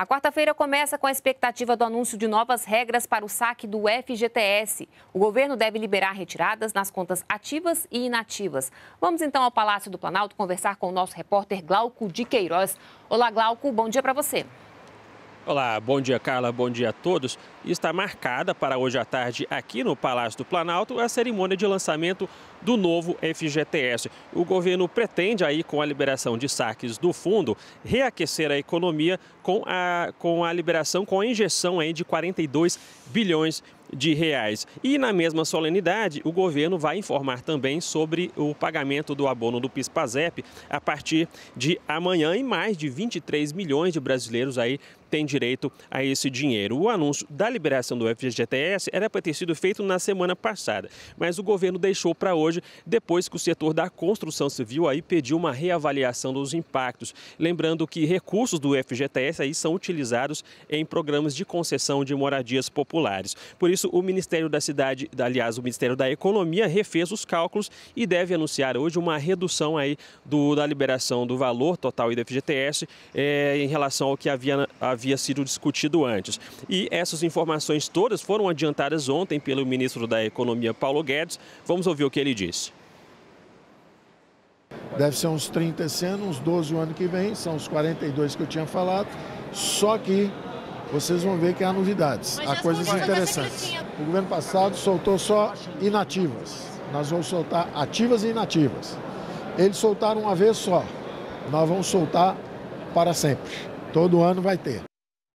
A quarta-feira começa com a expectativa do anúncio de novas regras para o saque do FGTS. O governo deve liberar retiradas nas contas ativas e inativas. Vamos então ao Palácio do Planalto conversar com o nosso repórter Glauco de Queiroz. Olá, Glauco, bom dia para você. Olá, bom dia Carla, bom dia a todos. Está marcada para hoje à tarde aqui no Palácio do Planalto a cerimônia de lançamento do novo FGTS. O governo pretende aí com a liberação de saques do fundo reaquecer a economia com a, com a liberação, com a injeção aí de 42 bilhões de reais. E na mesma solenidade, o governo vai informar também sobre o pagamento do abono do PIS/PASEP a partir de amanhã e mais de 23 milhões de brasileiros aí têm direito a esse dinheiro. O anúncio da liberação do FGTS era para ter sido feito na semana passada, mas o governo deixou para hoje depois que o setor da construção civil aí pediu uma reavaliação dos impactos, lembrando que recursos do FGTS aí são utilizados em programas de concessão de moradias populares. Por isso isso, o Ministério da Cidade, aliás, o Ministério da Economia refez os cálculos e deve anunciar hoje uma redução aí do, da liberação do valor total do FGTS é, em relação ao que havia, havia sido discutido antes. E essas informações todas foram adiantadas ontem pelo ministro da Economia, Paulo Guedes. Vamos ouvir o que ele disse. Deve ser uns 30 esse ano, uns 12 o ano que vem, são os 42 que eu tinha falado. Só que vocês vão ver que há novidades, há coisas interessantes. O governo passado soltou só inativas. Nós vamos soltar ativas e inativas. Eles soltaram uma vez só. Nós vamos soltar para sempre. Todo ano vai ter.